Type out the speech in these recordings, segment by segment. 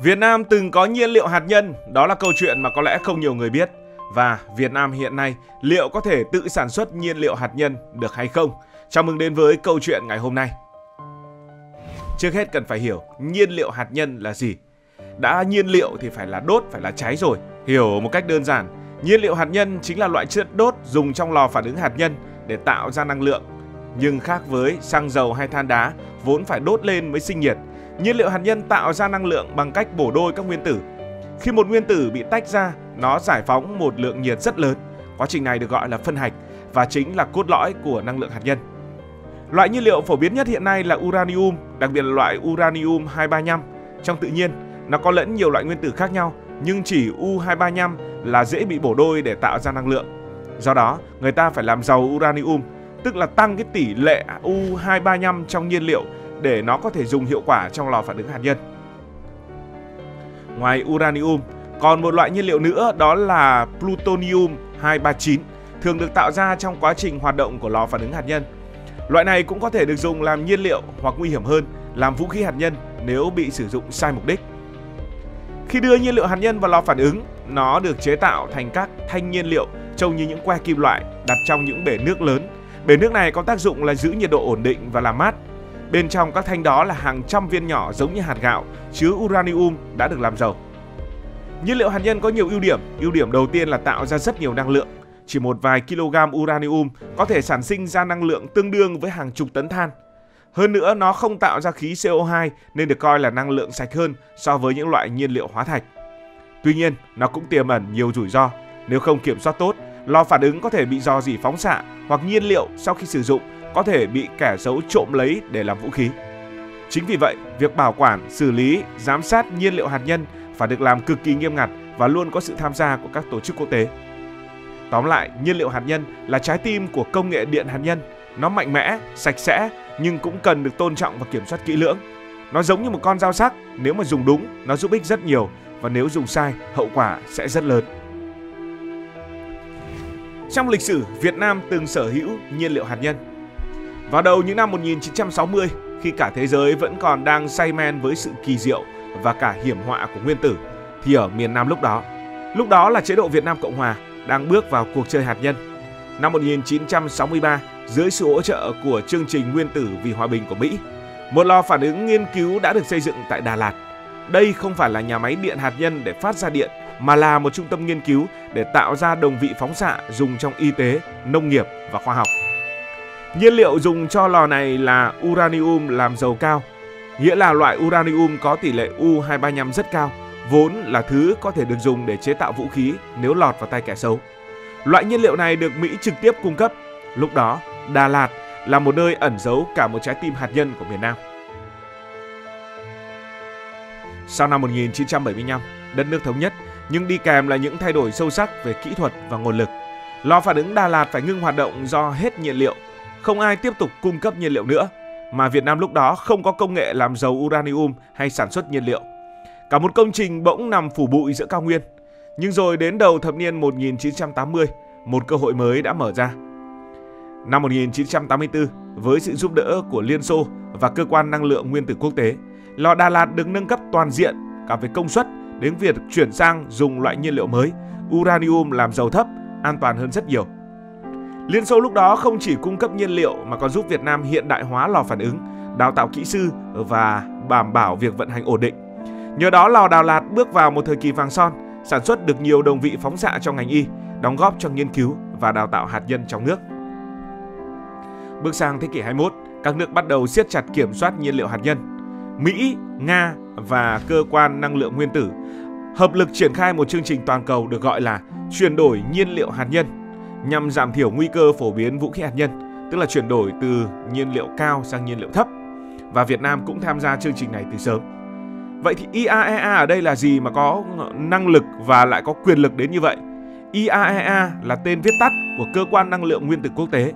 Việt Nam từng có nhiên liệu hạt nhân, đó là câu chuyện mà có lẽ không nhiều người biết. Và Việt Nam hiện nay liệu có thể tự sản xuất nhiên liệu hạt nhân được hay không? Chào mừng đến với câu chuyện ngày hôm nay. Trước hết cần phải hiểu nhiên liệu hạt nhân là gì. Đã nhiên liệu thì phải là đốt, phải là cháy rồi. Hiểu một cách đơn giản, nhiên liệu hạt nhân chính là loại chất đốt dùng trong lò phản ứng hạt nhân để tạo ra năng lượng. Nhưng khác với xăng dầu hay than đá vốn phải đốt lên mới sinh nhiệt, nhiên liệu hạt nhân tạo ra năng lượng bằng cách bổ đôi các nguyên tử. Khi một nguyên tử bị tách ra, nó giải phóng một lượng nhiệt rất lớn. Quá trình này được gọi là phân hạch và chính là cốt lõi của năng lượng hạt nhân. Loại nhiên liệu phổ biến nhất hiện nay là uranium, đặc biệt là loại uranium 235. Trong tự nhiên, nó có lẫn nhiều loại nguyên tử khác nhau, nhưng chỉ U235 là dễ bị bổ đôi để tạo ra năng lượng. Do đó, người ta phải làm giàu uranium, tức là tăng cái tỷ lệ U235 trong nhiên liệu để nó có thể dùng hiệu quả trong lò phản ứng hạt nhân. Ngoài uranium, còn một loại nhiên liệu nữa đó là plutonium 239, thường được tạo ra trong quá trình hoạt động của lò phản ứng hạt nhân. Loại này cũng có thể được dùng làm nhiên liệu hoặc nguy hiểm hơn, làm vũ khí hạt nhân nếu bị sử dụng sai mục đích. Khi đưa nhiên liệu hạt nhân vào lò phản ứng, nó được chế tạo thành các thanh nhiên liệu trông như những que kim loại đặt trong những bể nước lớn. Bể nước này có tác dụng là giữ nhiệt độ ổn định và làm mát. Bên trong các thanh đó là hàng trăm viên nhỏ giống như hạt gạo chứa uranium đã được làm giàu. Nhiên liệu hạt nhân có nhiều ưu điểm. Ưu điểm đầu tiên là tạo ra rất nhiều năng lượng. Chỉ một vài kg uranium có thể sản sinh ra năng lượng tương đương với hàng chục tấn than. Hơn nữa nó không tạo ra khí CO2 nên được coi là năng lượng sạch hơn so với những loại nhiên liệu hóa thạch. Tuy nhiên, nó cũng tiềm ẩn nhiều rủi ro. Nếu không kiểm soát tốt, lò phản ứng có thể bị dò dỉ phóng xạ hoặc nhiên liệu sau khi sử dụng có thể bị kẻ xấu trộm lấy để làm vũ khí. Chính vì vậy, việc bảo quản, xử lý, giám sát nhiên liệu hạt nhân phải được làm cực kỳ nghiêm ngặt và luôn có sự tham gia của các tổ chức quốc tế. Tóm lại, nhiên liệu hạt nhân là trái tim của công nghệ điện hạt nhân. Nó mạnh mẽ, sạch sẽ nhưng cũng cần được tôn trọng và kiểm soát kỹ lưỡng. Nó giống như một con dao sắc, nếu mà dùng đúng, nó giúp ích rất nhiều và nếu dùng sai, hậu quả sẽ rất lớn. Trong lịch sử, Việt Nam từng sở hữu nhiên liệu hạt nhân. Vào đầu những năm 1960, khi cả thế giới vẫn còn đang say men với sự kỳ diệu và cả hiểm họa của nguyên tử, thì ở miền Nam lúc đó, lúc đó là chế độ Việt Nam Cộng Hòa đang bước vào cuộc chơi hạt nhân. Năm 1963, dưới sự hỗ trợ của chương trình Nguyên tử vì hòa bình của Mỹ, một lò phản ứng nghiên cứu đã được xây dựng tại Đà Lạt. Đây không phải là nhà máy điện hạt nhân để phát ra điện, mà là một trung tâm nghiên cứu để tạo ra đồng vị phóng xạ dùng trong y tế, nông nghiệp và khoa học. Nhiên liệu dùng cho lò này là uranium làm dầu cao, nghĩa là loại uranium có tỷ lệ U235 rất cao, vốn là thứ có thể được dùng để chế tạo vũ khí nếu lọt vào tay kẻ xấu. Loại nhiên liệu này được Mỹ trực tiếp cung cấp. Lúc đó, Đà Lạt là một nơi ẩn giấu cả một trái tim hạt nhân của miền Nam. Sau năm 1975, đất nước thống nhất nhưng đi kèm là những thay đổi sâu sắc về kỹ thuật và nguồn lực. Lò phản ứng Đà Lạt phải ngưng hoạt động do hết nhiên liệu, không ai tiếp tục cung cấp nhiên liệu nữa, mà Việt Nam lúc đó không có công nghệ làm dầu uranium hay sản xuất nhiên liệu. Cả một công trình bỗng nằm phủ bụi giữa cao nguyên. Nhưng rồi đến đầu thập niên 1980, một cơ hội mới đã mở ra. Năm 1984, với sự giúp đỡ của Liên Xô và cơ quan năng lượng nguyên tử quốc tế, lò Đà Lạt được nâng cấp toàn diện cả về công suất đến việc chuyển sang dùng loại nhiên liệu mới, uranium làm dầu thấp, an toàn hơn rất nhiều. Liên Xô lúc đó không chỉ cung cấp nhiên liệu mà còn giúp Việt Nam hiện đại hóa lò phản ứng, đào tạo kỹ sư và đảm bảo việc vận hành ổn định. Nhờ đó lò Đà Lạt bước vào một thời kỳ vàng son, sản xuất được nhiều đồng vị phóng xạ trong ngành y, đóng góp cho nghiên cứu và đào tạo hạt nhân trong nước. Bước sang thế kỷ 21, các nước bắt đầu siết chặt kiểm soát nhiên liệu hạt nhân. Mỹ, Nga và cơ quan năng lượng nguyên tử hợp lực triển khai một chương trình toàn cầu được gọi là chuyển đổi nhiên liệu hạt nhân nhằm giảm thiểu nguy cơ phổ biến vũ khí hạt nhân, tức là chuyển đổi từ nhiên liệu cao sang nhiên liệu thấp. Và Việt Nam cũng tham gia chương trình này từ sớm. Vậy thì IAEA ở đây là gì mà có năng lực và lại có quyền lực đến như vậy? IAEA là tên viết tắt của Cơ quan Năng lượng Nguyên tử Quốc tế.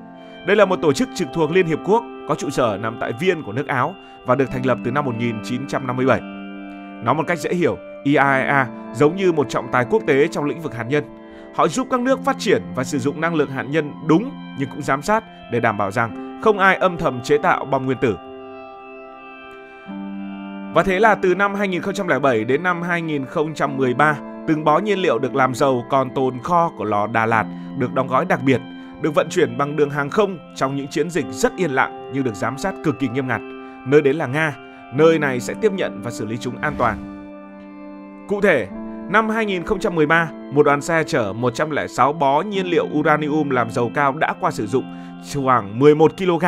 Đây là một tổ chức trực thuộc Liên Hiệp Quốc có trụ sở nằm tại Viên của nước Áo và được thành lập từ năm 1957. Nói một cách dễ hiểu, IAEA giống như một trọng tài quốc tế trong lĩnh vực hạt nhân. Họ giúp các nước phát triển và sử dụng năng lượng hạt nhân đúng nhưng cũng giám sát để đảm bảo rằng không ai âm thầm chế tạo bom nguyên tử. Và thế là từ năm 2007 đến năm 2013, từng bó nhiên liệu được làm giàu còn tồn kho của lò Đà Lạt được đóng gói đặc biệt, được vận chuyển bằng đường hàng không trong những chiến dịch rất yên lặng nhưng được giám sát cực kỳ nghiêm ngặt. Nơi đến là Nga, nơi này sẽ tiếp nhận và xử lý chúng an toàn. Cụ thể, năm 2013, một đoàn xe chở 106 bó nhiên liệu uranium làm dầu cao đã qua sử dụng, khoảng 11 kg,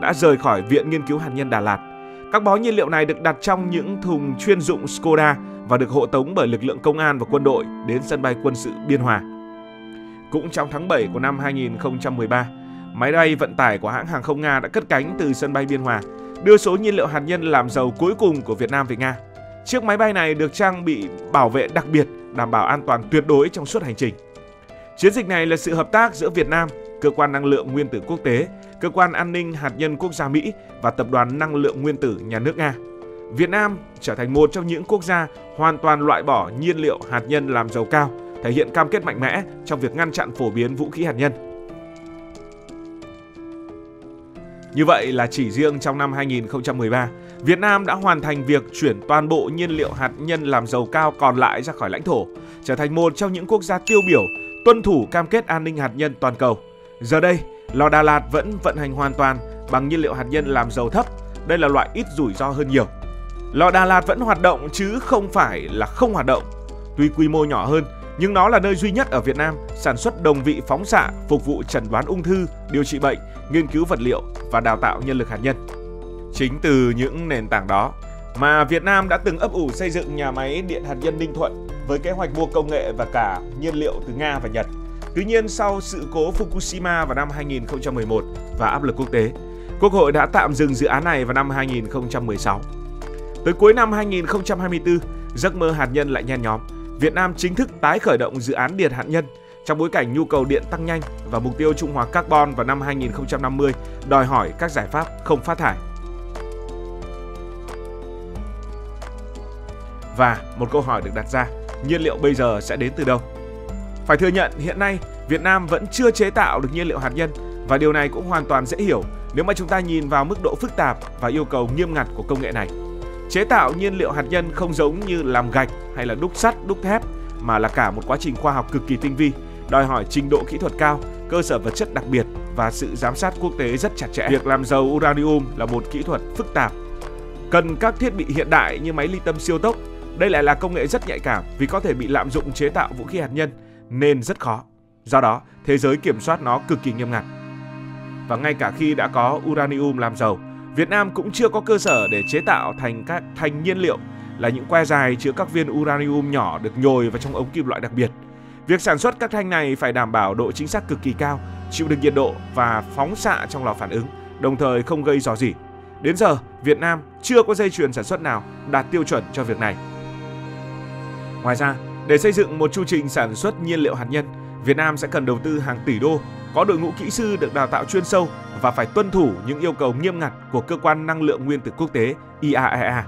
đã rời khỏi Viện Nghiên cứu Hạt nhân Đà Lạt. Các bó nhiên liệu này được đặt trong những thùng chuyên dụng Skoda và được hộ tống bởi lực lượng công an và quân đội đến sân bay quân sự Biên Hòa. Cũng trong tháng 7 của năm 2013, máy bay vận tải của hãng hàng không Nga đã cất cánh từ sân bay Biên Hòa, đưa số nhiên liệu hạt nhân làm dầu cuối cùng của Việt Nam về Nga. Chiếc máy bay này được trang bị bảo vệ đặc biệt, đảm bảo an toàn tuyệt đối trong suốt hành trình. Chiến dịch này là sự hợp tác giữa Việt Nam, Cơ quan Năng lượng Nguyên tử Quốc tế, Cơ quan An ninh Hạt nhân Quốc gia Mỹ và Tập đoàn Năng lượng Nguyên tử Nhà nước Nga. Việt Nam trở thành một trong những quốc gia hoàn toàn loại bỏ nhiên liệu hạt nhân làm dầu cao, thể hiện cam kết mạnh mẽ trong việc ngăn chặn phổ biến vũ khí hạt nhân. Như vậy là chỉ riêng trong năm 2013, Việt Nam đã hoàn thành việc chuyển toàn bộ nhiên liệu hạt nhân làm dầu cao còn lại ra khỏi lãnh thổ, trở thành một trong những quốc gia tiêu biểu tuân thủ cam kết an ninh hạt nhân toàn cầu. Giờ đây, lò Đà Lạt vẫn vận hành hoàn toàn bằng nhiên liệu hạt nhân làm dầu thấp. Đây là loại ít rủi ro hơn nhiều. Lò Đà Lạt vẫn hoạt động chứ không phải là không hoạt động. Tuy quy mô nhỏ hơn, nhưng nó là nơi duy nhất ở Việt Nam sản xuất đồng vị phóng xạ phục vụ chẩn đoán ung thư, điều trị bệnh, nghiên cứu vật liệu và đào tạo nhân lực hạt nhân. Chính từ những nền tảng đó mà Việt Nam đã từng ấp ủ xây dựng nhà máy điện hạt nhân Ninh Thuận với kế hoạch mua công nghệ và cả nhiên liệu từ Nga và Nhật. Tuy nhiên sau sự cố Fukushima vào năm 2011 và áp lực quốc tế, Quốc hội đã tạm dừng dự án này vào năm 2016. Tới cuối năm 2024, giấc mơ hạt nhân lại nhen nhóm. Việt Nam chính thức tái khởi động dự án điện hạt nhân trong bối cảnh nhu cầu điện tăng nhanh và mục tiêu trung hòa carbon vào năm 2050 đòi hỏi các giải pháp không phát thải. Và một câu hỏi được đặt ra, nhiên liệu bây giờ sẽ đến từ đâu? Phải thừa nhận hiện nay Việt Nam vẫn chưa chế tạo được nhiên liệu hạt nhân và điều này cũng hoàn toàn dễ hiểu nếu mà chúng ta nhìn vào mức độ phức tạp và yêu cầu nghiêm ngặt của công nghệ này. Chế tạo nhiên liệu hạt nhân không giống như làm gạch hay là đúc sắt, đúc thép mà là cả một quá trình khoa học cực kỳ tinh vi, đòi hỏi trình độ kỹ thuật cao, cơ sở vật chất đặc biệt và sự giám sát quốc tế rất chặt chẽ. Việc làm giàu uranium là một kỹ thuật phức tạp, cần các thiết bị hiện đại như máy ly tâm siêu tốc. Đây lại là công nghệ rất nhạy cảm vì có thể bị lạm dụng chế tạo vũ khí hạt nhân nên rất khó. Do đó, thế giới kiểm soát nó cực kỳ nghiêm ngặt. Và ngay cả khi đã có uranium làm dầu, Việt Nam cũng chưa có cơ sở để chế tạo thành các thành nhiên liệu là những que dài chứa các viên uranium nhỏ được nhồi vào trong ống kim loại đặc biệt. Việc sản xuất các thanh này phải đảm bảo độ chính xác cực kỳ cao, chịu được nhiệt độ và phóng xạ trong lò phản ứng, đồng thời không gây rò rỉ. Đến giờ, Việt Nam chưa có dây chuyền sản xuất nào đạt tiêu chuẩn cho việc này. Ngoài ra, để xây dựng một chu trình sản xuất nhiên liệu hạt nhân, Việt Nam sẽ cần đầu tư hàng tỷ đô, có đội ngũ kỹ sư được đào tạo chuyên sâu và phải tuân thủ những yêu cầu nghiêm ngặt của cơ quan năng lượng nguyên tử quốc tế IAEA.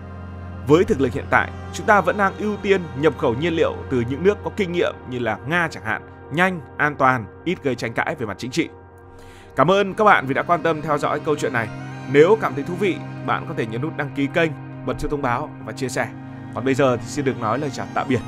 Với thực lực hiện tại, chúng ta vẫn đang ưu tiên nhập khẩu nhiên liệu từ những nước có kinh nghiệm như là Nga chẳng hạn, nhanh, an toàn, ít gây tranh cãi về mặt chính trị. Cảm ơn các bạn vì đã quan tâm theo dõi câu chuyện này. Nếu cảm thấy thú vị, bạn có thể nhấn nút đăng ký kênh, bật chuông thông báo và chia sẻ. Còn bây giờ thì xin được nói lời chào tạm biệt.